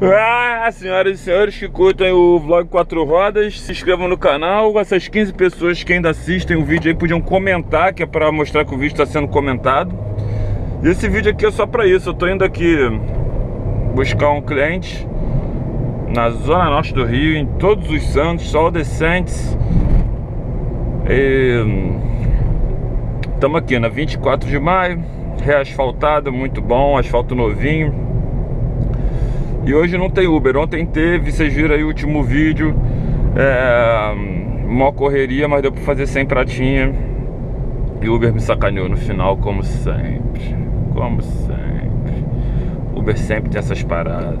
Ah, senhoras e senhores que curtem o vlog 4 rodas, se inscrevam no canal. Essas 15 pessoas que ainda assistem o vídeo aí podiam comentar, que é pra mostrar que o vídeo está sendo comentado. E esse vídeo aqui é só pra isso. Eu tô indo aqui buscar um cliente na zona norte do Rio, em Todos os Santos, sol decentes. Estamos aqui na 24 de maio, reasfaltado, muito bom, asfalto novinho. E hoje não tem Uber, ontem teve, vocês viram aí o último vídeo. É, Mó correria, mas deu pra fazer sem pratinha. E Uber me sacaneou no final, como sempre. Como sempre. Uber sempre tem essas paradas.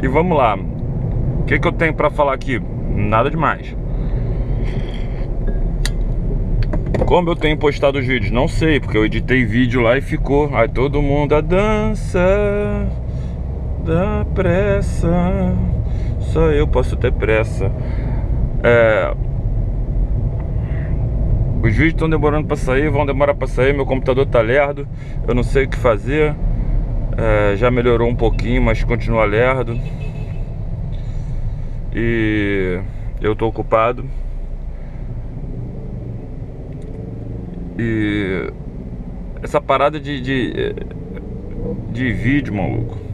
E vamos lá. O que, que eu tenho pra falar aqui? Nada demais. Como eu tenho postado os vídeos? Não sei, porque eu editei vídeo lá e ficou. Aí todo mundo a dança da pressa. Só eu posso ter pressa. É... Os vídeos estão demorando para sair, vão demorar para sair. Meu computador tá lerdo, eu não sei o que fazer. É... Já melhorou um pouquinho, mas continua lerdo. E eu tô ocupado. E essa parada de, de, de vídeo, maluco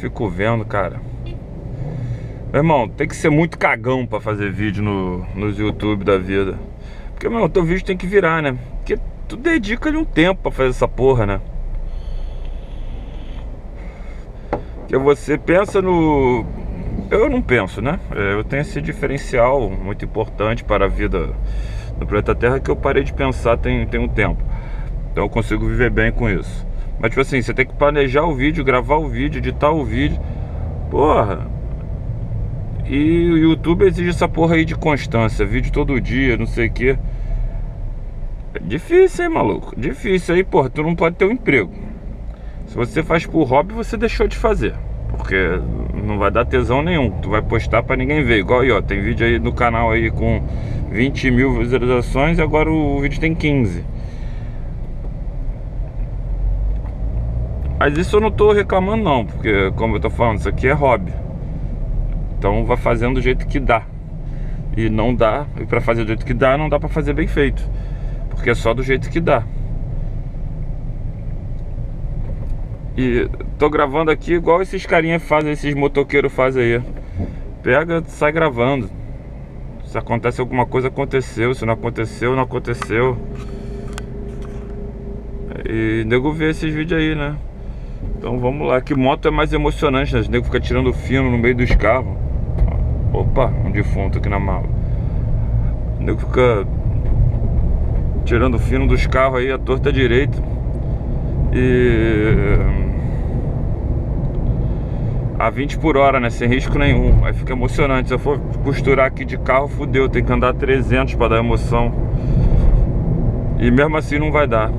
Fico vendo, cara. Meu irmão, tem que ser muito cagão pra fazer vídeo no, nos YouTube da vida. Porque, meu teu vídeo tem que virar, né? Porque tu dedica ali um tempo pra fazer essa porra, né? Que você pensa no... Eu não penso, né? É, eu tenho esse diferencial muito importante para a vida no planeta Terra que eu parei de pensar tem, tem um tempo. Então eu consigo viver bem com isso. Mas tipo assim, você tem que planejar o vídeo, gravar o vídeo, editar o vídeo. Porra. E o YouTube exige essa porra aí de constância, vídeo todo dia, não sei o que. É difícil, hein, maluco? Difícil aí, porra, tu não pode ter um emprego. Se você faz por hobby, você deixou de fazer. Porque não vai dar tesão nenhum. Tu vai postar pra ninguém ver. Igual aí, ó. Tem vídeo aí no canal aí com 20 mil visualizações agora o vídeo tem 15. Mas isso eu não tô reclamando não, porque como eu tô falando, isso aqui é hobby. Então vai fazendo do jeito que dá. E não dá, e para fazer do jeito que dá, não dá para fazer bem feito. Porque é só do jeito que dá. E tô gravando aqui igual esses carinhas fazem, esses motoqueiros fazem aí. Pega, sai gravando. Se acontece alguma coisa, aconteceu. Se não aconteceu, não aconteceu. E nego vê esses vídeos aí, né? Então vamos lá, que moto é mais emocionante, né? Os nego fica tirando fino no meio dos carros. Opa, um defunto aqui na mala. O nego fica tirando fino dos carros aí, a torta direita. E a 20 por hora, né? Sem risco nenhum. Aí fica emocionante. Se eu for costurar aqui de carro, fudeu. Tem que andar 300 para dar emoção. E mesmo assim não vai dar.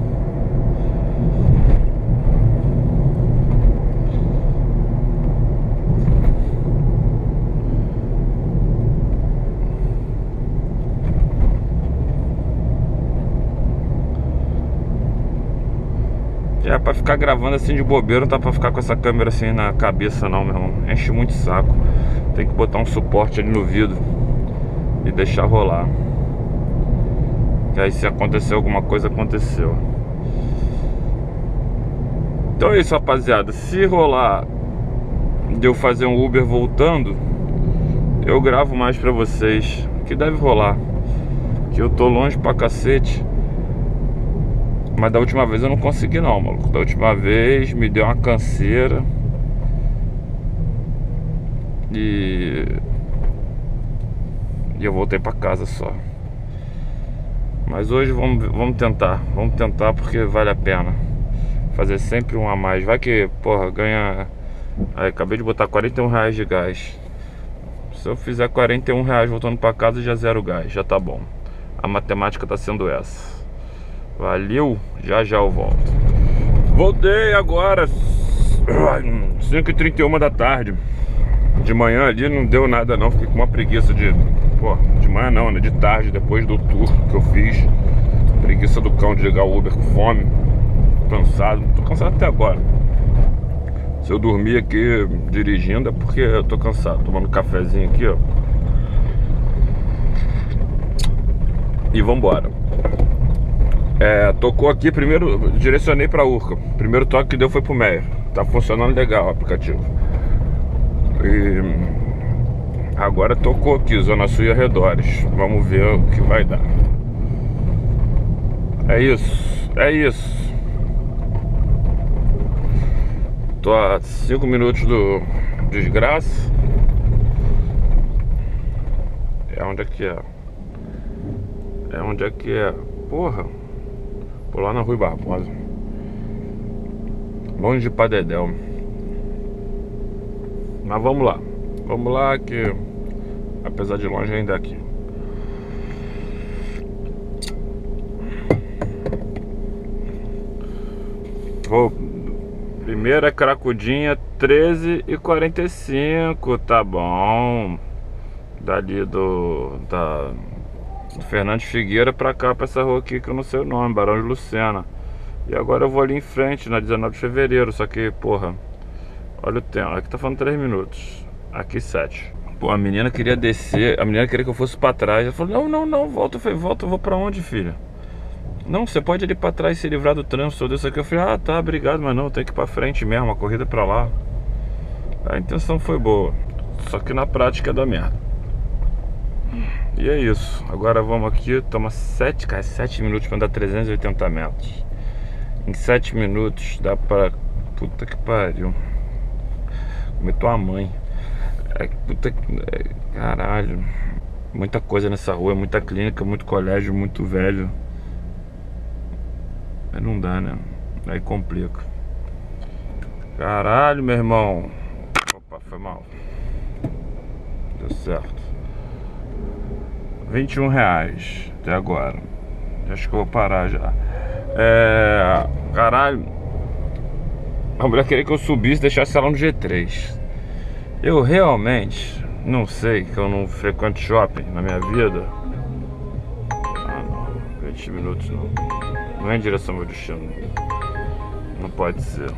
É pra ficar gravando assim de bobeira, não tá pra ficar com essa câmera assim na cabeça não, meu irmão. Enche muito saco. Tem que botar um suporte ali no vidro e deixar rolar. E aí se acontecer alguma coisa, aconteceu. Então é isso, rapaziada. Se rolar de eu fazer um Uber voltando, eu gravo mais pra vocês. Que deve rolar. Que eu tô longe pra cacete. Mas da última vez eu não consegui não, maluco. Da última vez me deu uma canseira. E. E eu voltei pra casa só. Mas hoje vamos, vamos tentar. Vamos tentar porque vale a pena. Fazer sempre um a mais. Vai que, porra, ganha. Aí, acabei de botar 41 reais de gás. Se eu fizer 41 reais voltando pra casa, já zero gás. Já tá bom. A matemática tá sendo essa. Valeu, já já eu volto. Voltei agora, 5h31 da tarde. De manhã ali não deu nada não, fiquei com uma preguiça de... Pô, de manhã não, né? De tarde, depois do tour que eu fiz. Preguiça do cão de ligar o Uber com fome. Cansado, tô cansado até agora. Se eu dormir aqui dirigindo é porque eu tô cansado. Tomando um cafezinho aqui, ó. E vambora. É, tocou aqui, primeiro direcionei pra Urca. Primeiro toque que deu foi pro Meia. Tá funcionando legal o aplicativo. E agora tocou aqui, Zona Sul e arredores. Vamos ver o que vai dar. É isso, é isso. Tô a 5 minutos do desgraça. É onde é que é? É onde é que é? Porra. Por lá na Rui Barbosa. Longe de Padedel. Mas vamos lá. Vamos lá que apesar de longe ainda é aqui. Vou Primeira cracudinha 13 e 45, tá bom. Dali do da Fernandes Figueira pra cá, pra essa rua aqui que eu não sei o nome, Barão de Lucena. E agora eu vou ali em frente, na 19 de fevereiro, só que, porra, olha o tempo, aqui tá falando 3 minutos, aqui 7. Pô, a menina queria descer, a menina queria que eu fosse pra trás. Ela falou, não, não, não, volta, eu falei, volta, eu vou pra onde, filha? Não, você pode ir para trás e se livrar do trânsito desse aqui. Eu falei, ah, tá, obrigado, mas não, tem que ir para frente mesmo, a corrida para lá. A intenção foi boa, só que na prática dá merda. E é isso. Agora vamos aqui, toma 7, cara, 7 minutos para andar 380 metros. Em 7 minutos dá para puta que pariu. Comer tua mãe. É, puta que. É, caralho. Muita coisa nessa rua, muita clínica, muito colégio, muito velho. Aí não dá, né? Aí complica. Caralho, meu irmão. Opa, foi mal. Deu certo. 21 reais até agora. Acho que eu vou parar já. É. Caralho. A mulher queria que eu subisse e deixasse ela no G3. Eu realmente não sei que eu não frequento shopping na minha vida. Ah não, 20 minutos não. Não é em direção ao meu destino. Não pode ser.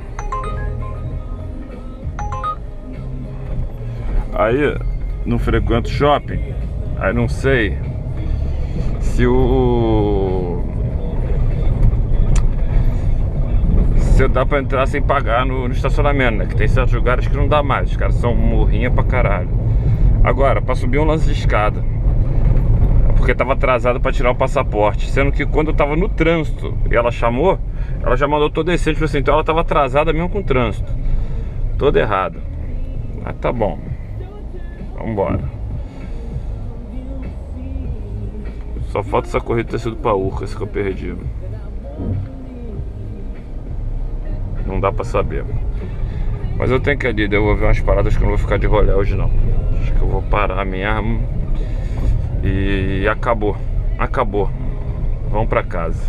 Aí não frequento shopping. Aí não sei se o. Se dá pra entrar sem pagar no, no estacionamento, né? Que tem certos lugares que não dá mais. Os caras são morrinha pra caralho. Agora, pra subir um lance de escada porque tava atrasado para tirar o passaporte. Sendo que quando eu tava no trânsito e ela chamou, ela já mandou todo decente, assim, então ela tava atrasada mesmo com o trânsito. Toda errada. Mas tá bom. Vambora. Só falta essa corrida ter sido pra Urca, esse que eu perdi. Não dá pra saber. Mas eu tenho que ali devolver umas paradas que eu não vou ficar de rolê hoje não. Acho que eu vou parar mesmo. E acabou. Acabou. Vamos para casa.